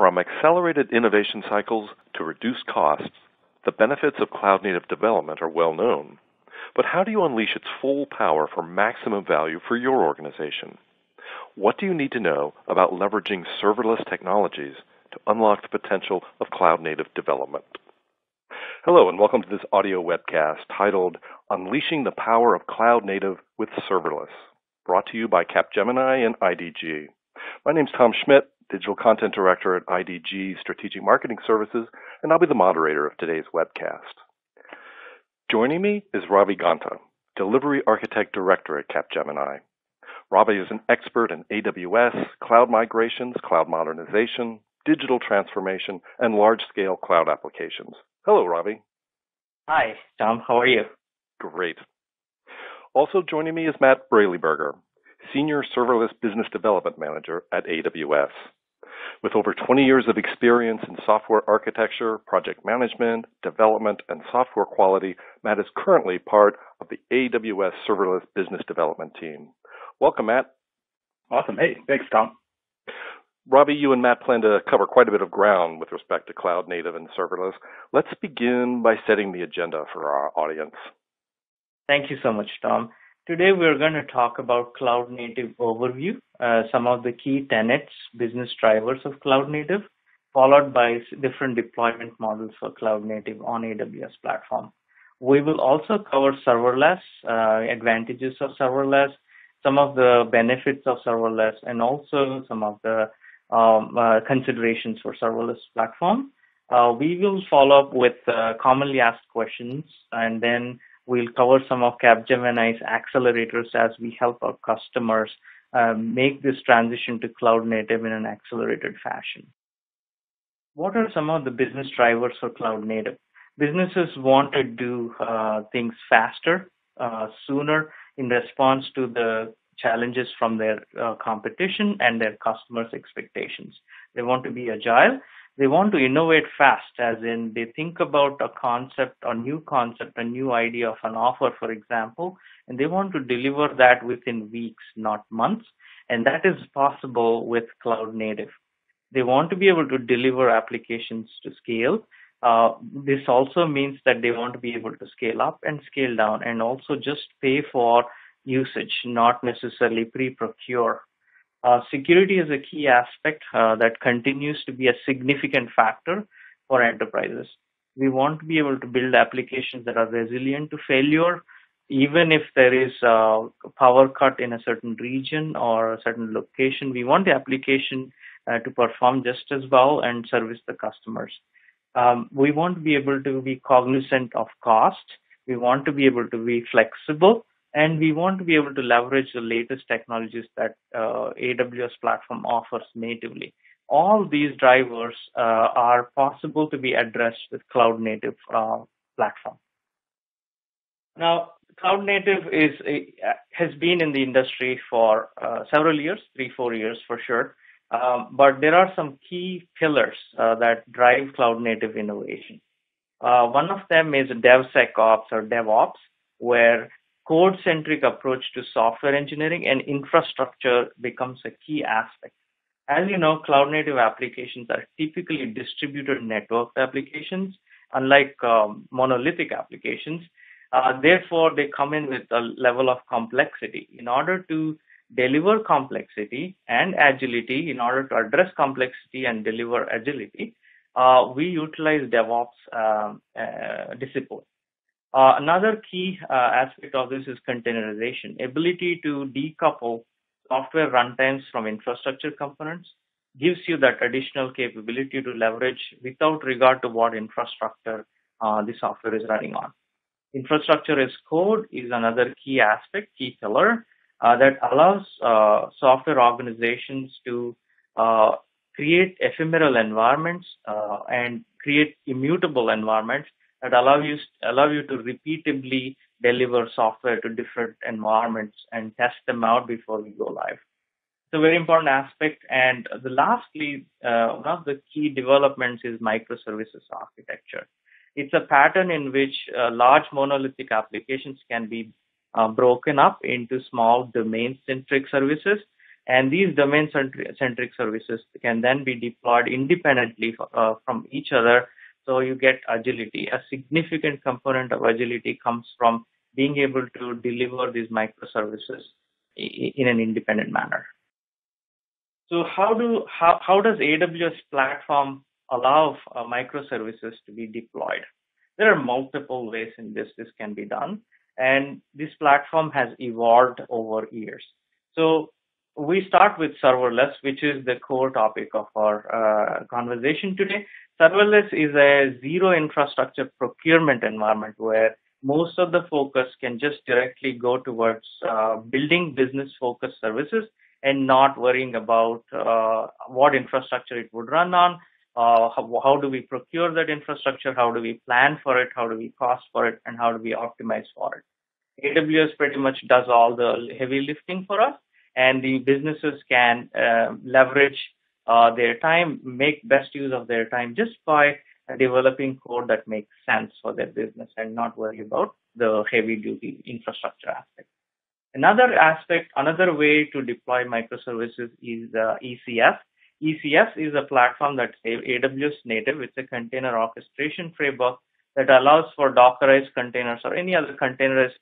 From accelerated innovation cycles to reduced costs, the benefits of cloud native development are well known. But how do you unleash its full power for maximum value for your organization? What do you need to know about leveraging serverless technologies to unlock the potential of cloud native development? Hello, and welcome to this audio webcast titled Unleashing the Power of Cloud Native with Serverless, brought to you by Capgemini and IDG. My name is Tom Schmidt, Digital Content Director at IDG Strategic Marketing Services, and I'll be the moderator of today's webcast. Joining me is Ravi Ganta, Delivery Architect Director at Capgemini. Ravi is an expert in AWS, cloud migrations, cloud modernization, digital transformation, and large-scale cloud applications. Hello, Ravi. Hi, Tom. How are you? Great. Also joining me is Matt Brayley-Berger, Senior Serverless Business Development Manager at AWS. With over 20 years of experience in software architecture, project management, development, and software quality, Matt is currently part of the AWS Serverless Business Development team. Welcome, Matt. Awesome. Hey, thanks, Tom. Ravi, you and Matt plan to cover quite a bit of ground with respect to cloud native and serverless. Let's begin by setting the agenda for our audience. Thank you so much, Tom. Today we're going to talk about cloud native overview, uh, some of the key tenets, business drivers of cloud native, followed by different deployment models for cloud native on AWS platform. We will also cover serverless, uh, advantages of serverless, some of the benefits of serverless, and also some of the um, uh, considerations for serverless platform. Uh, we will follow up with uh, commonly asked questions and then We'll cover some of Capgemini's accelerators as we help our customers um, make this transition to cloud native in an accelerated fashion. What are some of the business drivers for cloud native? Businesses want to do uh, things faster, uh, sooner in response to the challenges from their uh, competition and their customers' expectations. They want to be agile they want to innovate fast, as in they think about a concept, a new concept, a new idea of an offer, for example, and they want to deliver that within weeks, not months. And that is possible with cloud native. They want to be able to deliver applications to scale. Uh, this also means that they want to be able to scale up and scale down and also just pay for usage, not necessarily pre procure uh, security is a key aspect uh, that continues to be a significant factor for enterprises. We want to be able to build applications that are resilient to failure, even if there is a power cut in a certain region or a certain location. We want the application uh, to perform just as well and service the customers. Um, we want to be able to be cognizant of cost. We want to be able to be flexible and we want to be able to leverage the latest technologies that uh, AWS platform offers natively. All these drivers uh, are possible to be addressed with cloud native uh, platform. Now, cloud native is a, has been in the industry for uh, several years, three, four years for sure. Um, but there are some key pillars uh, that drive cloud native innovation. Uh, one of them is DevSecOps or DevOps, where code-centric approach to software engineering and infrastructure becomes a key aspect. As you know, cloud-native applications are typically distributed network applications, unlike um, monolithic applications. Uh, therefore, they come in with a level of complexity. In order to deliver complexity and agility, in order to address complexity and deliver agility, uh, we utilize DevOps uh, uh discipline. Uh, another key uh, aspect of this is containerization, ability to decouple software runtimes from infrastructure components gives you that additional capability to leverage without regard to what infrastructure uh, the software is running on. Infrastructure as code is another key aspect, key pillar uh, that allows uh, software organizations to uh, create ephemeral environments and create immutable environments that allow you allow you to repeatedly deliver software to different environments and test them out before we go live. It's a very important aspect. And the lastly, uh, one of the key developments is microservices architecture. It's a pattern in which uh, large monolithic applications can be uh, broken up into small domain-centric services, And these domain-centric services can then be deployed independently uh, from each other. So you get agility. A significant component of agility comes from being able to deliver these microservices in an independent manner. So how do how, how does AWS platform allow uh, microservices to be deployed? There are multiple ways in this this can be done, and this platform has evolved over years. So we start with serverless, which is the core topic of our uh, conversation today. Serverless is a zero infrastructure procurement environment where most of the focus can just directly go towards uh, building business focused services and not worrying about uh, what infrastructure it would run on, uh, how, how, do we procure that infrastructure, how do we plan for it, how do we cost for it, and how do we optimize for it. AWS pretty much does all the heavy lifting for us, and the businesses can uh, leverage uh, their time, make best use of their time just by developing code that makes sense for their business and not worry about the heavy duty infrastructure aspect. Another aspect, another way to deploy microservices is uh, ECS. ECS is a platform that's AWS native. It's a container orchestration framework that allows for Dockerized containers or any other containerized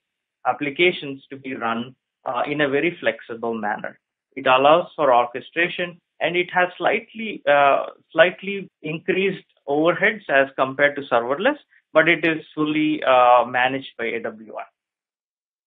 applications to be run uh, in a very flexible manner. It allows for orchestration and it has slightly uh, slightly increased overheads as compared to serverless, but it is fully uh, managed by AWS.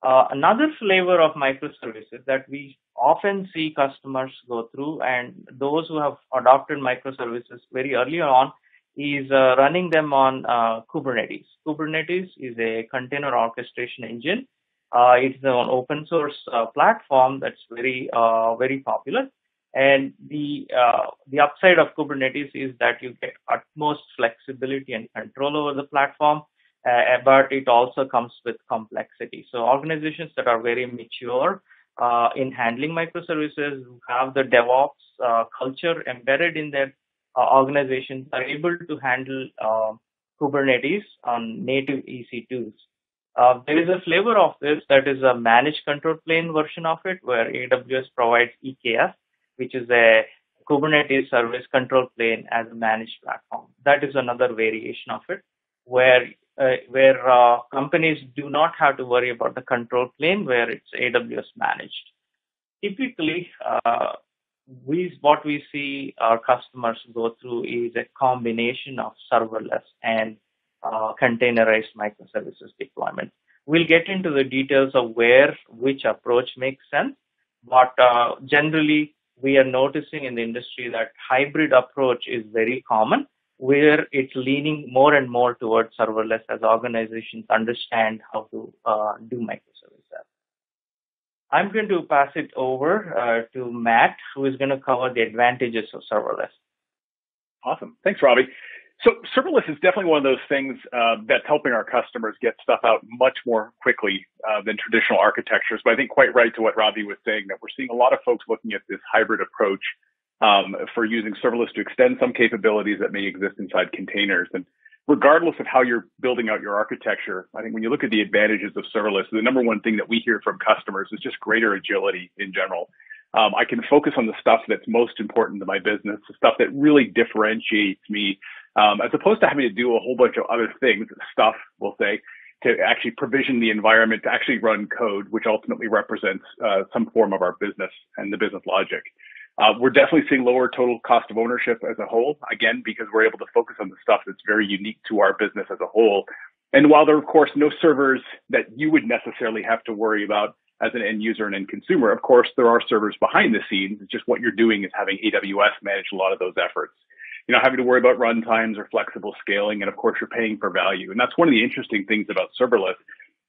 Uh, another flavor of microservices that we often see customers go through, and those who have adopted microservices very early on, is uh, running them on uh, Kubernetes. Kubernetes is a container orchestration engine. Uh, it's an open source uh, platform that's very uh, very popular, and the the upside of Kubernetes is that you get utmost flexibility and control over the platform uh, but it also comes with complexity. So organizations that are very mature uh, in handling microservices, have the DevOps uh, culture embedded in their uh, organizations, are able to handle uh, Kubernetes on native EC2s. Uh, there is a flavor of this that is a managed control plane version of it, where AWS provides EKS, which is a Kubernetes service control plane as a managed platform. That is another variation of it, where uh, where uh, companies do not have to worry about the control plane where it's AWS managed. Typically, uh, we what we see our customers go through is a combination of serverless and uh, containerized microservices deployment. We'll get into the details of where which approach makes sense, but uh, generally we are noticing in the industry that hybrid approach is very common where it's leaning more and more towards serverless as organizations understand how to uh, do microservices. I'm going to pass it over uh, to Matt, who is going to cover the advantages of serverless. Awesome. Thanks, Ravi. So serverless is definitely one of those things uh, that's helping our customers get stuff out much more quickly uh, than traditional architectures. But I think quite right to what Ravi was saying that we're seeing a lot of folks looking at this hybrid approach um, for using serverless to extend some capabilities that may exist inside containers. And regardless of how you're building out your architecture, I think when you look at the advantages of serverless, the number one thing that we hear from customers is just greater agility in general. Um, I can focus on the stuff that's most important to my business, the stuff that really differentiates me, um, as opposed to having to do a whole bunch of other things, stuff, we'll say, to actually provision the environment to actually run code, which ultimately represents uh, some form of our business and the business logic. Uh, we're definitely seeing lower total cost of ownership as a whole, again, because we're able to focus on the stuff that's very unique to our business as a whole. And while there are, of course, no servers that you would necessarily have to worry about as an end user and end consumer, of course, there are servers behind the scenes. It's just what you're doing is having AWS manage a lot of those efforts. You know, having to worry about runtimes or flexible scaling, and of course, you're paying for value. And that's one of the interesting things about serverless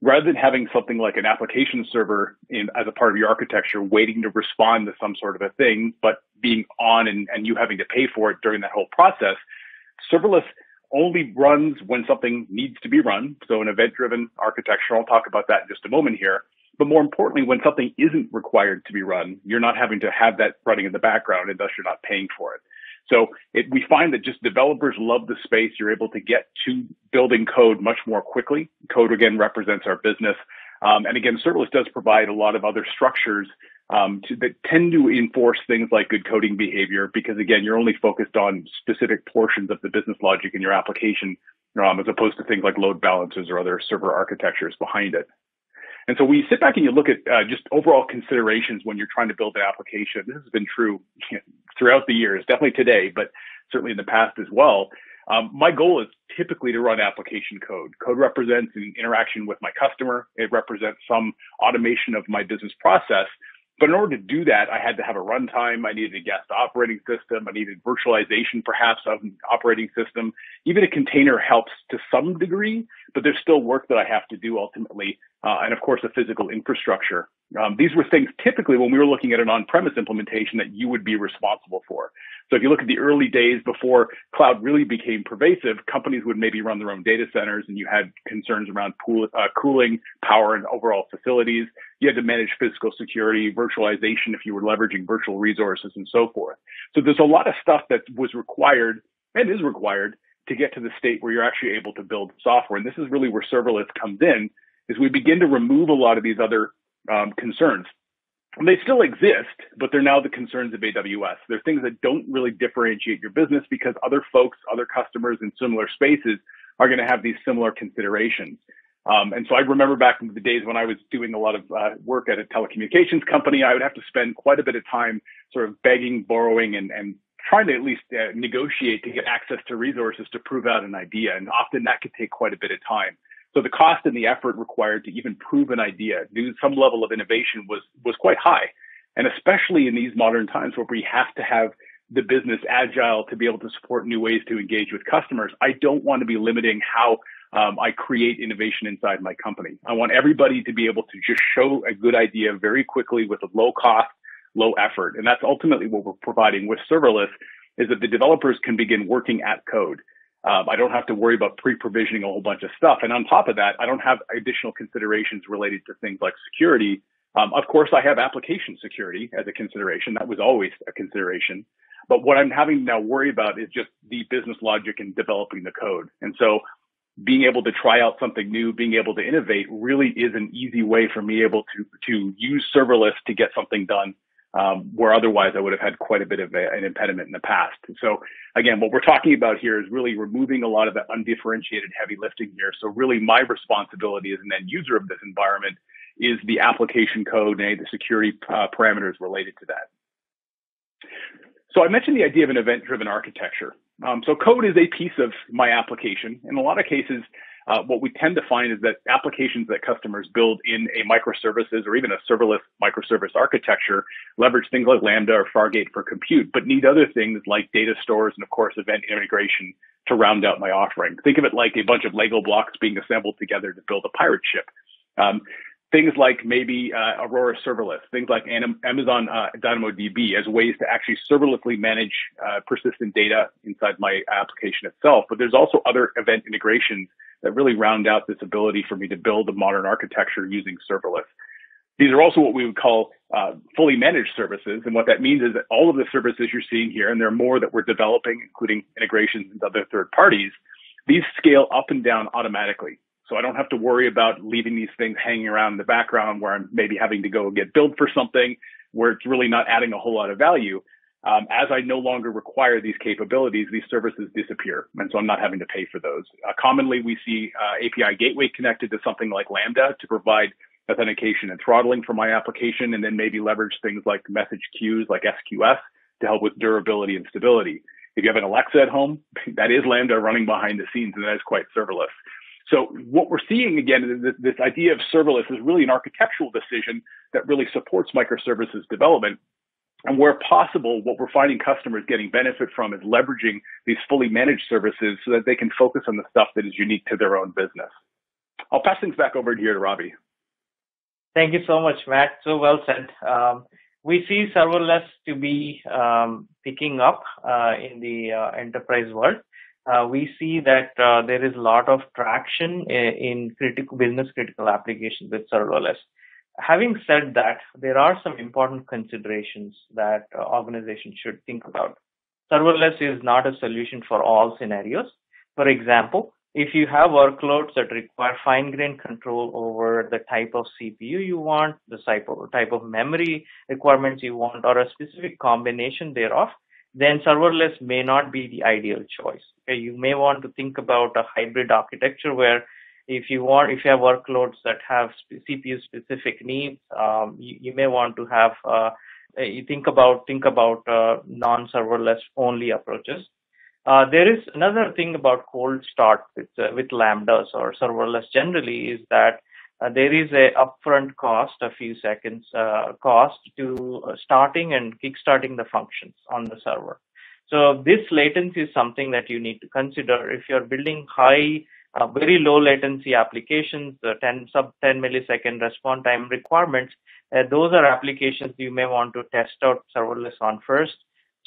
rather than having something like an application server in, as a part of your architecture waiting to respond to some sort of a thing, but being on and, and you having to pay for it during that whole process, serverless only runs when something needs to be run. So an event driven architecture, I'll talk about that in just a moment here. But more importantly, when something isn't required to be run, you're not having to have that running in the background and thus you're not paying for it. So it, we find that just developers love the space. You're able to get to building code much more quickly. Code again represents our business. Um, and again, serverless does provide a lot of other structures um, to, that tend to enforce things like good coding behavior because again, you're only focused on specific portions of the business logic in your application, um, as opposed to things like load balancers or other server architectures behind it. And so when you sit back and you look at uh, just overall considerations when you're trying to build an application, this has been true throughout the years, definitely today, but certainly in the past as well. Um, my goal is typically to run application code. Code represents an interaction with my customer. It represents some automation of my business process. But in order to do that, I had to have a runtime. I needed a guest operating system. I needed virtualization, perhaps, of an operating system. Even a container helps to some degree, but there's still work that I have to do ultimately. Uh, and of course, a physical infrastructure. Um, these were things typically when we were looking at an on-premise implementation that you would be responsible for. So if you look at the early days before cloud really became pervasive, companies would maybe run their own data centers and you had concerns around pool, uh, cooling, power, and overall facilities. You had to manage physical security, virtualization if you were leveraging virtual resources and so forth. So there's a lot of stuff that was required and is required to get to the state where you're actually able to build software. And this is really where serverless comes in, is we begin to remove a lot of these other um, concerns. And they still exist, but they're now the concerns of AWS. They're things that don't really differentiate your business because other folks, other customers in similar spaces are going to have these similar considerations. Um, and so I remember back in the days when I was doing a lot of uh, work at a telecommunications company, I would have to spend quite a bit of time sort of begging, borrowing, and, and trying to at least uh, negotiate to get access to resources to prove out an idea. And often that could take quite a bit of time. So the cost and the effort required to even prove an idea, do some level of innovation was, was quite high. And especially in these modern times where we have to have the business agile to be able to support new ways to engage with customers, I don't want to be limiting how um, I create innovation inside my company. I want everybody to be able to just show a good idea very quickly with a low cost, low effort. And that's ultimately what we're providing with serverless is that the developers can begin working at code. Um, I don't have to worry about pre-provisioning a whole bunch of stuff. And on top of that, I don't have additional considerations related to things like security. Um, of course, I have application security as a consideration. That was always a consideration. But what I'm having to now worry about is just the business logic and developing the code. And so being able to try out something new, being able to innovate really is an easy way for me able to, to use serverless to get something done um, where otherwise I would have had quite a bit of a, an impediment in the past. so again, what we're talking about here is really removing a lot of the undifferentiated heavy lifting here. So really my responsibility as an end user of this environment is the application code and the security uh, parameters related to that. So I mentioned the idea of an event-driven architecture. Um, so code is a piece of my application. In a lot of cases, uh, what we tend to find is that applications that customers build in a microservices or even a serverless microservice architecture leverage things like Lambda or Fargate for compute, but need other things like data stores and of course event integration to round out my offering. Think of it like a bunch of Lego blocks being assembled together to build a pirate ship. Um, things like maybe uh, Aurora Serverless, things like Amazon uh, DynamoDB as ways to actually serverlessly manage uh, persistent data inside my application itself. But there's also other event integrations that really round out this ability for me to build a modern architecture using serverless. These are also what we would call uh, fully managed services. And what that means is that all of the services you're seeing here, and there are more that we're developing, including integrations with other third parties, these scale up and down automatically. So I don't have to worry about leaving these things hanging around in the background where I'm maybe having to go get billed for something where it's really not adding a whole lot of value. Um, as I no longer require these capabilities, these services disappear. And so I'm not having to pay for those. Uh, commonly, we see uh, API gateway connected to something like Lambda to provide authentication and throttling for my application, and then maybe leverage things like message queues like SQS to help with durability and stability. If you have an Alexa at home, that is Lambda running behind the scenes, and that is quite serverless. So what we're seeing again, this, this idea of serverless is really an architectural decision that really supports microservices development and where possible, what we're finding customers getting benefit from is leveraging these fully managed services so that they can focus on the stuff that is unique to their own business. I'll pass things back over here to Ravi. Thank you so much, Matt. So well said. Um, we see serverless to be um, picking up uh, in the uh, enterprise world. Uh, we see that uh, there is a lot of traction in, in critical business critical applications with serverless having said that, there are some important considerations that uh, organizations should think about. Serverless is not a solution for all scenarios. For example, if you have workloads that require fine-grained control over the type of CPU you want, the type of, memory requirements you want, or a specific combination thereof, then serverless may not be the ideal choice. You may want to think about a hybrid architecture where if you want, if you have workloads that have CPU specific needs, um, you, you, may want to have, uh, you think about, think about uh, non-serverless only approaches. Uh, there is another thing about cold start with, uh, with lambdas or serverless generally is that uh, there is a upfront cost, a few seconds uh, cost to starting and kickstarting the functions on the server. So this latency is something that you need to consider if you're building high, uh, very low latency applications, 10 sub 10 millisecond response time requirements. those are applications you may want to test out serverless on first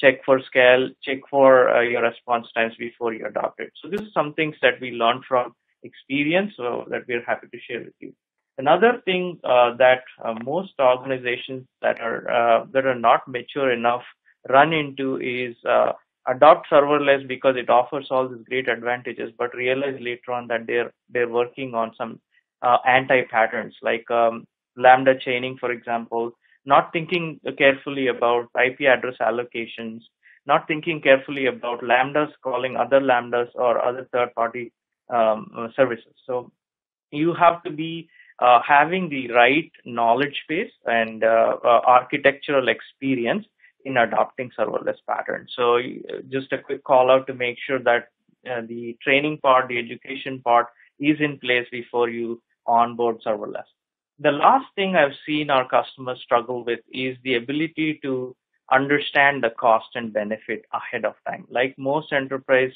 check for scale, check for uh, your response times before you adopt it. So this is some things that we learned from experience so that we're happy to share with you. Another thing uh, that uh, most organizations that are uh, that are not mature enough run into is uh, adopt serverless because it offers all these great advantages, but realize later on that they're they're working on some uh, anti patterns like um, lambda chaining, for example, not thinking carefully about IP address allocations, not thinking carefully about lambdas calling other lambdas or other third party um, services. So you have to be uh, having the right knowledge base and uh, uh, architectural experience in adopting serverless patterns. So just a quick call out to make sure that uh, the training part, the education part is in place before you onboard serverless. The last thing I've seen our customers struggle with is the ability to understand the cost and benefit ahead of time. Like most enterprise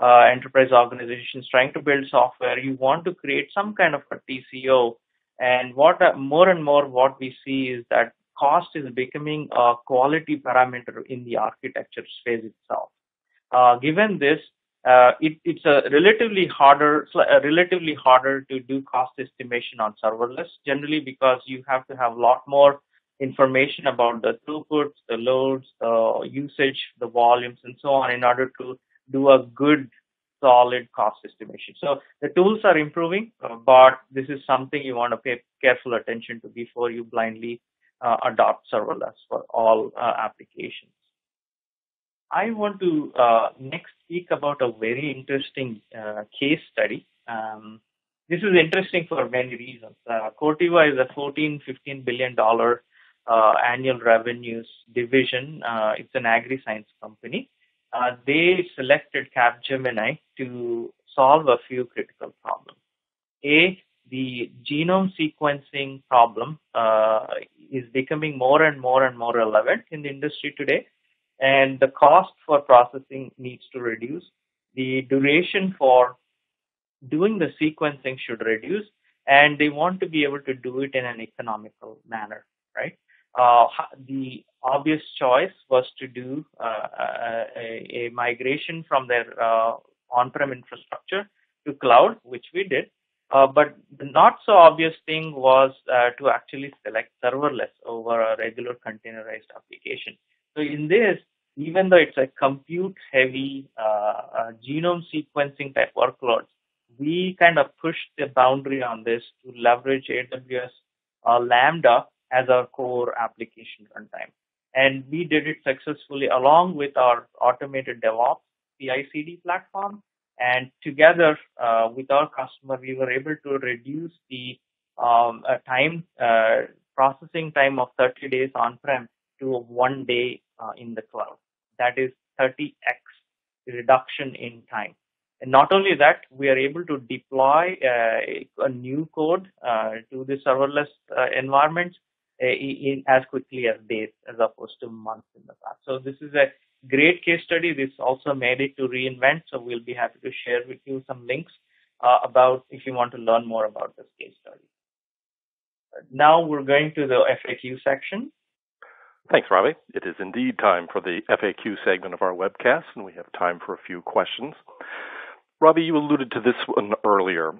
uh, enterprise organizations trying to build software, you want to create some kind of a TCO. And what uh, more and more what we see is that cost is becoming a quality parameter in the architecture space itself. Uh, given this, uh, it, it's a relatively harder, a relatively harder to do cost estimation on serverless generally because you have to have a lot more information about the throughputs, the loads, the usage, the volumes, and so on in order to do a good solid cost estimation. So the tools are improving, uh, but this is something you want to pay careful attention to before you blindly uh, adopt serverless for all uh, applications. I want to uh, next speak about a very interesting uh, case study. Um, this is interesting for many reasons. Uh, Corteva is a 14, 15 billion dollar uh, annual revenues division. It's an agri-science company. They selected Capgemini to solve a few critical problems. A, the genome sequencing problem uh, is becoming more and more and more relevant in the industry today and the cost for processing needs to reduce. The duration for doing the sequencing should reduce, and they want to be able to do it in an economical manner, right? Uh, the obvious choice was to do uh, a, a, migration from their uh, on-prem infrastructure to cloud, which we did. Uh, but the not so obvious thing was uh, to actually select serverless over a regular containerized application. So in this, even though it's a compute heavy uh, uh, genome sequencing type workloads, we kind of pushed the boundary on this to leverage AWS uh, Lambda as our core application runtime. And we did it successfully along with our automated DevOps CI/CD platform. And together uh, with our customer, we were able to reduce the um, uh, time uh, processing time of 30 days on-prem to one day in the cloud that is 30x reduction in time. And not only that, we are able to deploy uh, a new code uh, to the serverless uh, environments uh, in as quickly as days as opposed to months in the past. So this is a great case study. This also made it to re:Invent. So we'll be happy to share with you some links uh, about if you want to learn more about this case study. Now we're going to the FAQ section. Thanks, Ravi. It is indeed time for the FAQ segment of our webcast, and we have time for a few questions. Ravi, you alluded to this one earlier.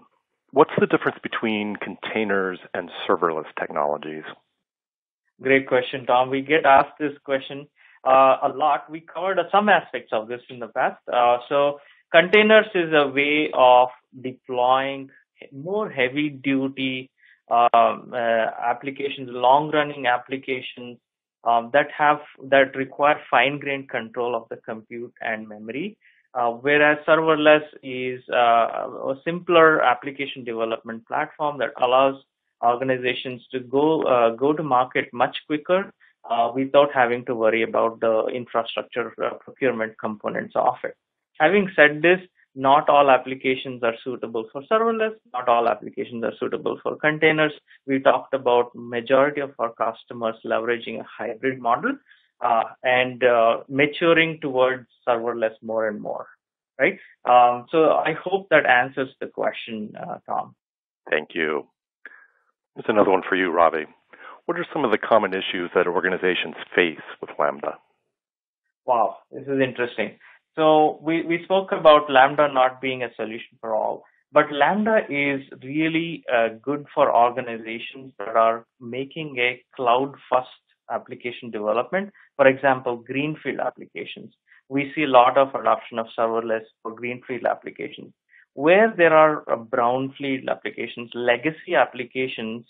What's the difference between containers and serverless technologies? Great question, Tom. We get asked this question a lot. We covered some aspects of this in the past. Uh, so, containers is a way of deploying more heavy duty um, uh, applications, long running applications um, that have that require fine grained control of the compute and memory. Uh, whereas serverless is uh, a simpler application development platform that allows organizations to go uh, go to market much quicker uh, without having to worry about the infrastructure uh, procurement components of it. Having said this, not all applications are suitable for serverless. Not all applications are suitable for containers. We talked about majority of our customers leveraging a hybrid model uh, and uh, maturing towards serverless more and more. Right. Um, so I hope that answers the question, uh, Tom. Thank you. There's another one for you, Ravi. What are some of the common issues that organizations face with Lambda? Wow, this is interesting. So we, we spoke about Lambda not being a solution for all, but Lambda is really uh, good for organizations that are making a cloud first application development. For example, greenfield applications. We see a lot of adoption of serverless for greenfield applications. Where there are uh, brownfield applications, legacy applications,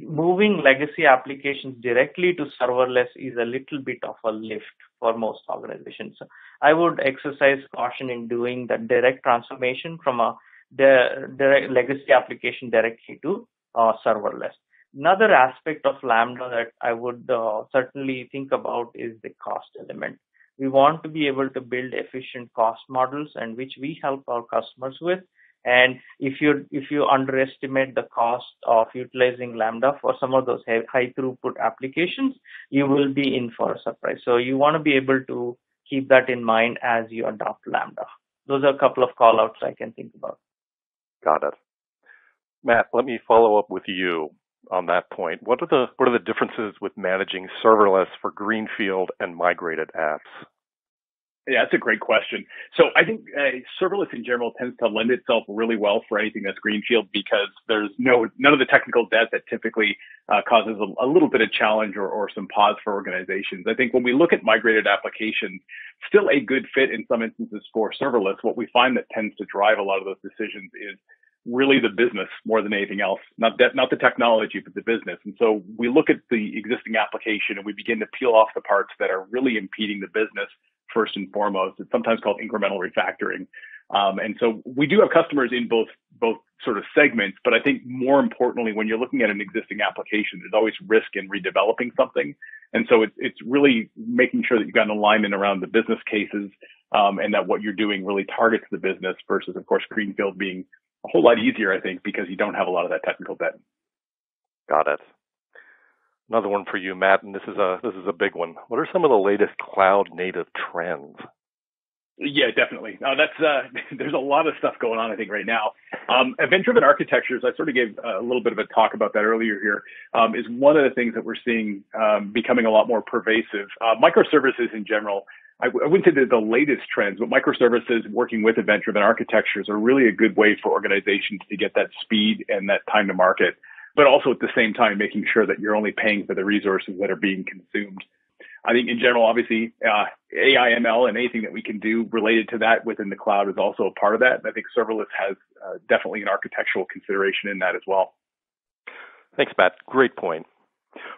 moving legacy applications directly to serverless is a little bit of a lift for most organizations. So I would exercise caution in doing that direct transformation from a direct legacy application directly to uh, serverless. Another aspect of Lambda that I would uh, certainly think about is the cost element. We want to be able to build efficient cost models and which we help our customers with and if you if you underestimate the cost of utilizing Lambda for some of those high throughput applications, you will be in for a surprise. So you want to be able to keep that in mind as you adopt Lambda. Those are a couple of callouts I can think about. Got it. Matt, let me follow up with you on that point. What are the what are the differences with managing serverless for greenfield and migrated apps? Yeah, that's a great question. So I think uh, serverless in general tends to lend itself really well for anything that's greenfield because there's no none of the technical debt that typically uh, causes a, a, little bit of challenge or, or some pause for organizations. I think when we look at migrated applications, still a good fit in some instances for serverless. What we find that tends to drive a lot of those decisions is really the business more than anything else, not that, not the technology, but the business. And so we look at the existing application and we begin to peel off the parts that are really impeding the business first and foremost. It's sometimes called incremental refactoring. Um, and so we do have customers in both both sort of segments, but I think more importantly, when you're looking at an existing application, there's always risk in redeveloping something. And so it's it's really making sure that you've got an alignment around the business cases um, and that what you're doing really targets the business versus, of course, greenfield being a whole lot easier, I think, because you don't have a lot of that technical debt. Got it. Another one for you, Matt, and this is a this is a big one. What are some of the latest cloud native trends? Yeah, definitely. Uh, that's uh, there's a lot of stuff going on, I think, right now. Um, event-driven architectures. I sort of gave a little bit of a talk about that earlier. Here um, is one of the things that we're seeing um, becoming a lot more pervasive. Uh, microservices in general. I, I wouldn't say they're the latest trends, but microservices working with event-driven architectures are really a good way for organizations to get that speed and that time to market but also at the same time making sure that you're only paying for the resources that are being consumed. I think in general, obviously, uh, AI, ML, and anything that we can do related to that within the cloud is also a part of that. I think serverless has uh, definitely an architectural consideration in that as well. Thanks, Matt. Great point.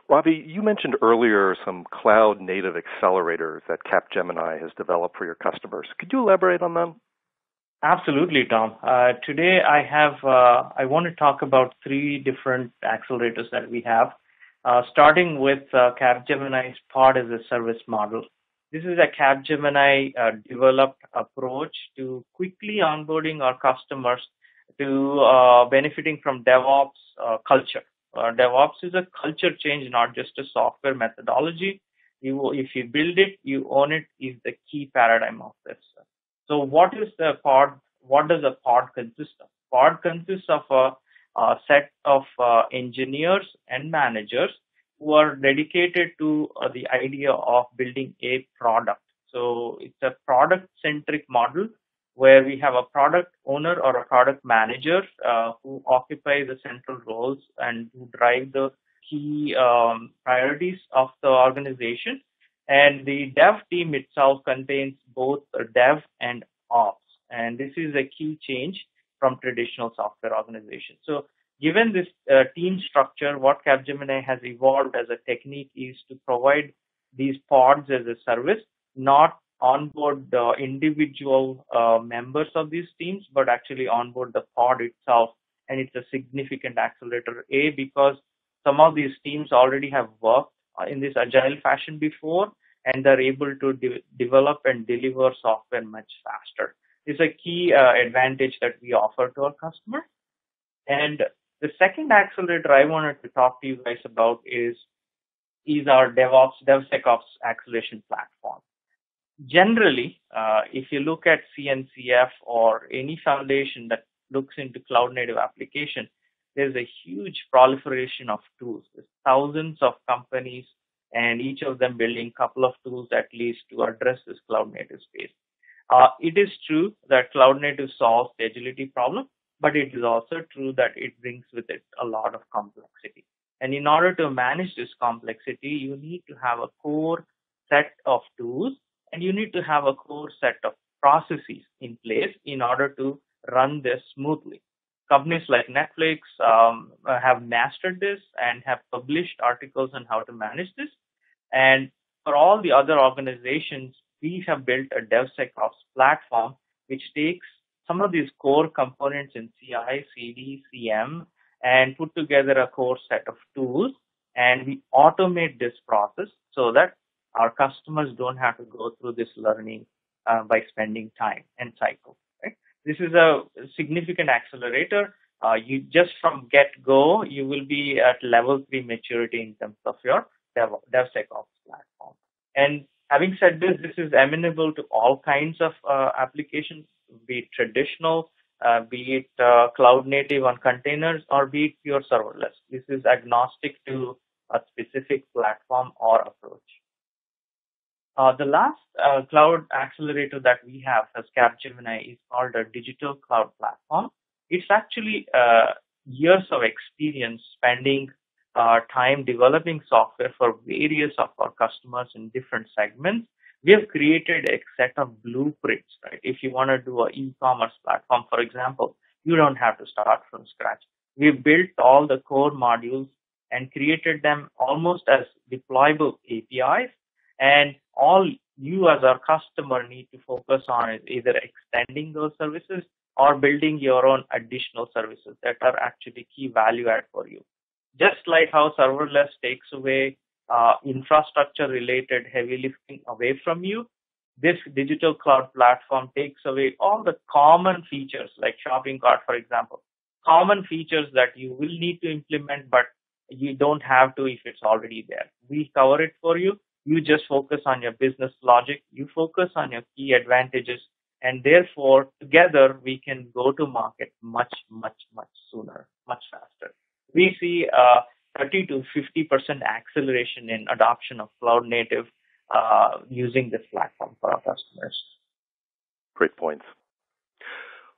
Ravi, you mentioned earlier some cloud native accelerators that Capgemini has developed for your customers. Could you elaborate on them? Absolutely, Tom. Uh, today I have uh, I want to talk about three different accelerators that we have. Uh, starting with uh, Capgemini's Pod as a Service model. This is a Capgemini uh, developed approach to quickly onboarding our customers to uh, benefiting from DevOps uh, culture. DevOps is a culture change, not just a software methodology. You, if you build it, you own it is the key paradigm of this. So what is the pod? What does a pod consist of? Pod consists of a, a set of uh, engineers and managers who are dedicated to uh, the idea of building a product. So it's a product centric model where we have a product owner or a product manager uh, who occupy the central roles and who drive the key um, priorities of the organization. And the dev team itself contains both dev and ops. And this is a key change from traditional software organizations. So given this uh, team structure, what Capgemini has evolved as a technique is to provide these pods as a service, not onboard the individual uh, members of these teams, but actually onboard the pod itself. And it's a significant accelerator. A, because some of these teams already have worked in this agile fashion before, and they're able to de- develop and deliver software much faster. It's a key uh, advantage that we offer to our customers. And the second accelerator I wanted to talk to you guys about is is our DevOps DevSecOps acceleration platform. Generally, uh, if you look at CNCF or any foundation that looks into cloud native application, there's a huge proliferation of tools. There's thousands of companies and each of them building couple of tools at least to address this cloud native space. Uh, it is true that cloud native solves the agility problem, but it is also true that it brings with it a lot of complexity. And in order to manage this complexity, you need to have a core set of tools and you need to have a core set of processes in place in order to run this smoothly. Companies like Netflix um, have mastered this and have published articles on how to manage this. And for all the other organizations, we have built a DevSecOps platform which takes some of these core components in CI, CD, CM, and put together a core set of tools. And we automate this process so that our customers don't have to go through this learning uh, by spending time and cycle. This is a significant accelerator. Uh, you just from get go, you will be at level three maturity in terms of your Dev, DevSecOps platform. And having said this, this is amenable to all kinds of uh, applications be it traditional, uh, be it uh, cloud native on containers, or be it pure serverless. This is agnostic to a specific platform or approach. Uh, the last uh, cloud accelerator that we have as Capgemini is called a digital cloud platform. It's actually uh, years of experience spending Uh, time developing software for various of our customers in different segments we have created a set of blueprints, right? If you want to do an e-commerce platform, for example, you don't have to start from scratch. We've built all the core modules and created them almost as deployable APIs. And all you as our customer need to focus on is either extending those services or building your own additional services that are actually key value add for you. Just like how serverless takes away uh, infrastructure related heavy lifting away from you. This digital cloud platform takes away all the common features like shopping cart, for example, common features that you will need to implement, but you don't have to if it's already there. We cover it for you. You just focus on your business logic. You focus on your key advantages. And therefore, together, we can go to market much, much, much sooner, much faster. We see uh, 30 to 50% acceleration in adoption of cloud native uh, using this platform for our customers. Great points.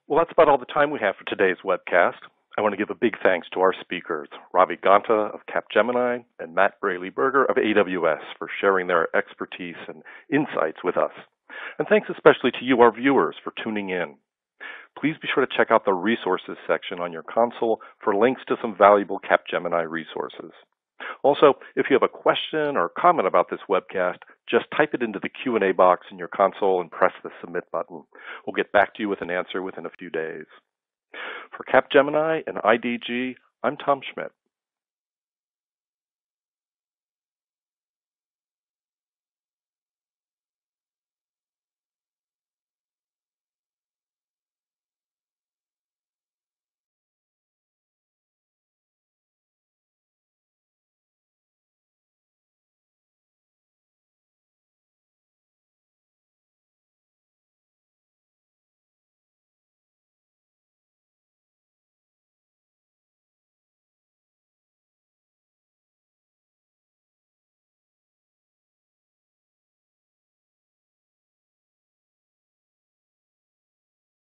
Well, that's about all the time we have for today's webcast. I want to give a big thanks to our speakers, Ravi Ganta of Capgemini and Matt Brayley-Berger of AWS for sharing their expertise and insights with us. And thanks especially to you, our viewers, for tuning in please be sure to check out the resources section on your console for links to some valuable Capgemini resources. Also, if you have a question or comment about this webcast, just type it into the Q&A box in your console and press the submit button. We'll get back to you with an answer within a few days. For Capgemini and IDG, I'm Tom Schmidt.